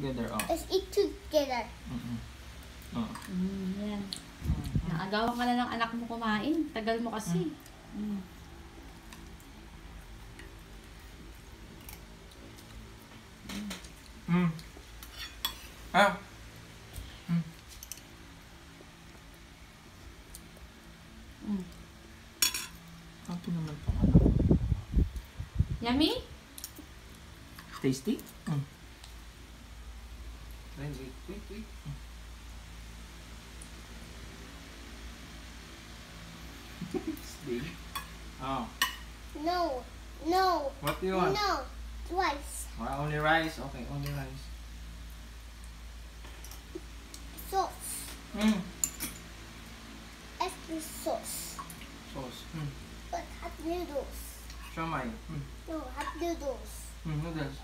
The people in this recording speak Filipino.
together. Oh. Let's eat together. Mm-mm. Oh. Mm, yan. Mm. Naagawan ka na ng anak mo kumain. Tagal mo kasi. Mm. Mm. Ah. Mm. Mm. Ito naman po ano. Yummy? Tasty? Mm. Wait, wait, wait. Steak. Oh. No, no, What do you want? no. Twice. Well, only rice? Okay, only rice. Sauce. Mm. Extra sauce. Sauce. Mm. But hot noodles. Siomay. Mm. No, hot noodles. Mm, noodles.